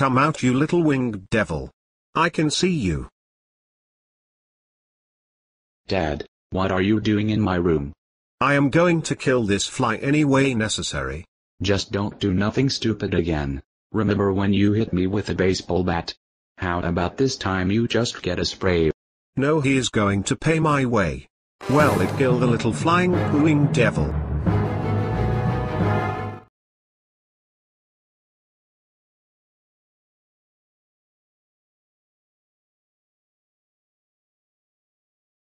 Come out you little winged devil. I can see you. Dad, what are you doing in my room? I am going to kill this fly any way necessary. Just don't do nothing stupid again. Remember when you hit me with a baseball bat? How about this time you just get a spray? No he is going to pay my way. Well it killed the little flying pooing devil.